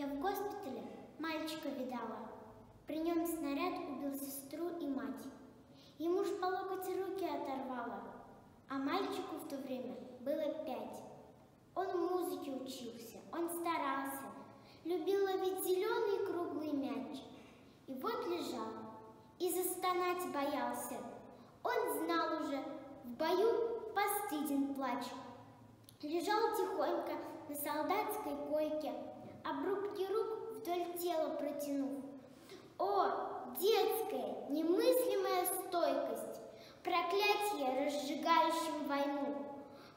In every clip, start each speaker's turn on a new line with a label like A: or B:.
A: Я в госпитале мальчика видала. При нем снаряд убил сестру и мать. Ему ж по локоть руки оторвало, а мальчику в то время было пять. Он музыке учился, он старался, любил ловить зеленый круглый мяч. И вот лежал, и застонать боялся. Он знал уже, в бою постыден плач. Лежал тихонько на солдатской койке, обрубки рук вдоль тела протянув. О, детская, немыслимая стойкость, проклятие, разжигающим войну,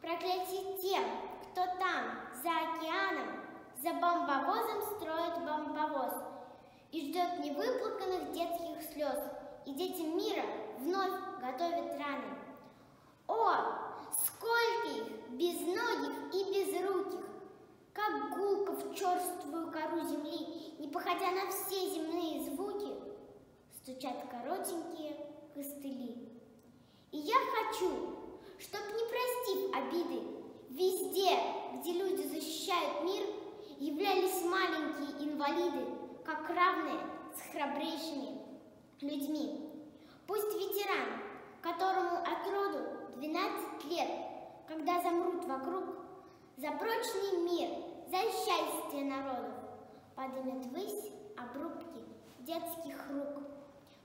A: проклятие тем, кто там, за океаном, за бомбовозом строит бомбовоз и ждет невыплаканных детских слез, и детям мира вновь готовят раны. О, сколько их, безногих и безруких, как гулко в черствую кору земли, походя на все земные звуки, стучат коротенькие костыли. И я хочу, чтоб, не простив обиды, везде, где люди защищают мир, являлись маленькие инвалиды, как равные с храбрейшими людьми. Пусть ветеран, которому от роду 12 лет, когда замрут вокруг, за прочный мир, за счастье народов, подымет ввысь обрубки детских рук.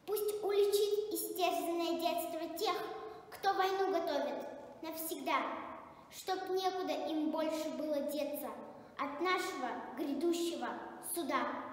A: Пусть уличит истерзанное детство тех, кто войну готовит навсегда, чтоб некуда им больше было деться от нашего грядущего суда.